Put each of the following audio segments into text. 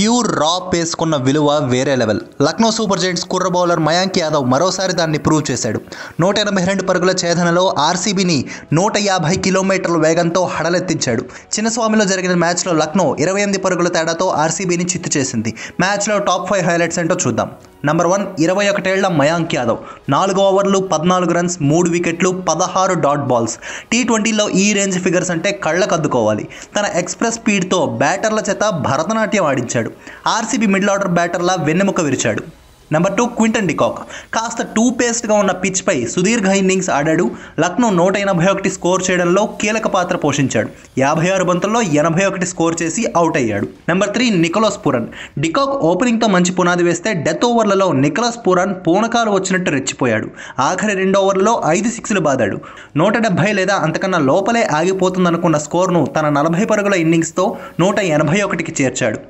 Pure raw పేసుకున్న విలువ వేరే లెవెల్ లక్నో సూపర్ జైంట్స్ కుర్ర బౌలర్ మయాంక్ యాదవ్ మరోసారి దాన్ని ప్రూవ్ చేశాడు. నూట ఎనభై రెండు పరుగుల ఛేదనలో ఆర్సీబీని నూట యాభై కిలోమీటర్ల వేగంతో హడలెత్తించాడు. చిన్నస్వామిలో జరిగిన మ్యాచ్లో లక్నో ఇరవై ఎనిమిది పరుగుల తేడాతో ఆర్సీబీని చిత్తు చేసింది. మ్యాచ్లో టాప్ ఫైవ్ హైలైట్స్ ఏంటో చూద్దాం. నంబర్ వన్ ఇరవై ఒకటేళ్ళ మయాంక్ యాదవ్. నాలుగు ఓవర్లు పద్నాలుగు రన్స్ మూడు వికెట్లు పదహారు డాట్ బాల్స్. టీ ట్వంటీలో ఈ రేంజ్ ఫిగర్స్ అంటే కళ్ళకు అద్దుకోవాలి తన ఎక్స్ప్రెస్ స్పీడ్తో బ్యాటర్ల చేత భరతనాట్యం ఆడించాడు. ఆర్సీబీ మిడిల్ ఆర్డర్ బ్యాటర్లా వెన్నెముక విరిచాడు. Number two Quinton de Kock కాస్త టూ పేస్ట్గా ఉన్న పిచ్పై సుదీర్ఘ ఇన్నింగ్స్ ఆడాడు. లక్నో నూట ఎనభై ఒకటి స్కోర్ చేయడంలో కీలక పాత్ర పోషించాడు. యాభై ఆరు బంతుల్లో ఎనభై ఒకటి స్కోర్ చేసి అవుట్ అయ్యాడు. Number three Nicholas Pooran de Kock ఓపెనింగ్తో మంచి పునాది వేస్తే డెత్ ఓవర్లలో నికోలస్ పూరన్ పూనకాలు వచ్చినట్టు రెచ్చిపోయాడు. ఆఖరి రెండు ఓవర్లలో ఐదు సిక్స్లు బాదాడు. నూట డెబ్బై లేదా అంతకన్నా లోపలే ఆగిపోతుందనుకున్న స్కోర్ను తన నలభై పరుగుల ఇన్నింగ్స్తో నూట ఎనభై ఒకటికి చేర్చాడు.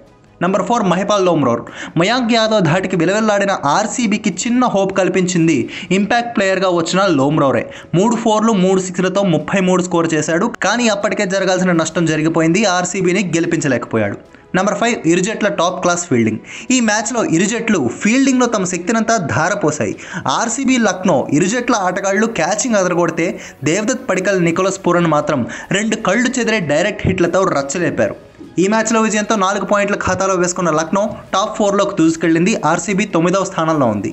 నంబర్ ఫోర్ మహిపాల్ లోమ్రోర్ మయాంక్ యాదవ్ ధాటికి విలవెల్లాడిన ఆర్సీబీకి చిన్న హోప్ కల్పించింది ఇంపాక్ట్ ప్లేయర్గా వచ్చిన లోమ్రోరే మూడు ఫోర్లు మూడు సిక్స్లతో ముప్పై మూడు స్కోర్ చేశాడు. కానీ అప్పటికే జరగాల్సిన నష్టం జరిగిపోయింది. ఆర్సీబీని గెలిపించలేకపోయాడు. నెంబర్ ఫైవ్ ఇరుజట్ల టాప్ క్లాస్ ఫీల్డింగ్ ఈ మ్యాచ్లో ఇరుజెట్లు ఫీల్డింగ్లో తమ శక్తినంతా ధారపోసాయి ఆర్సీబీ లక్నో ఇరుజట్ల ఆటగాళ్ళు క్యాచింగ్ అదరగొడితే దేవదత్ పడికల్ నికోలస్ పూరన్ మాత్రం రెండు కళ్ళు చెదిరే డైరెక్ట్ హిట్లతో రచ్చలేపారు. ఈ మ్యాచ్లో విజయంతో నాలుగు పాయింట్ల ఖాతాలో వేసుకున్న లక్నో టాప్ ఫోర్లోకి దూసుకెళ్ళింది ఆర్సీబీ తొమ్మిదవ స్థానంలో ఉంది.